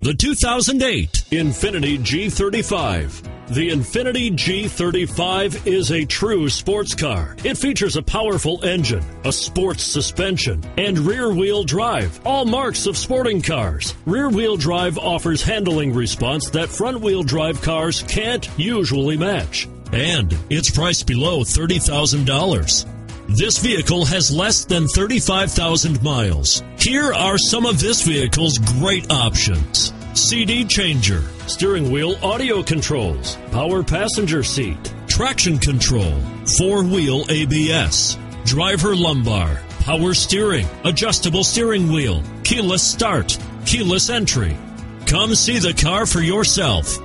The 2008 Infiniti G35. The Infiniti G35 is a true sports car. It features a powerful engine, a sports suspension, and rear wheel drive, all marks of sporting cars. Rear wheel drive offers handling response that front wheel drive cars can't usually match. And it's priced below $30,000. This vehicle has less than 35,000 miles. Here are some of this vehicle's great options. CD changer, steering wheel audio controls, power passenger seat, traction control, four-wheel ABS, driver lumbar, power steering, adjustable steering wheel, keyless start, keyless entry. Come see the car for yourself.